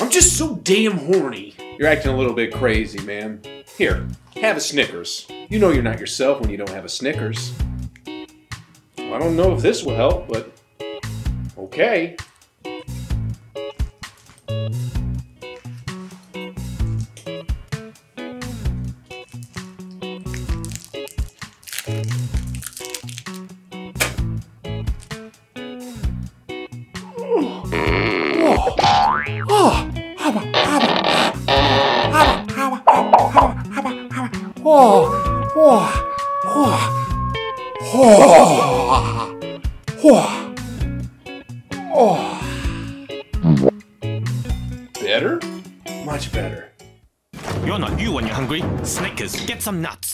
I'm just so damn horny. You're acting a little bit crazy, man. Here, have a Snickers. You know you're not yourself when you don't have a Snickers. I don't know if this will help, but okay. Better? Much better. You're not you when you're hungry. Snickers, get some nuts.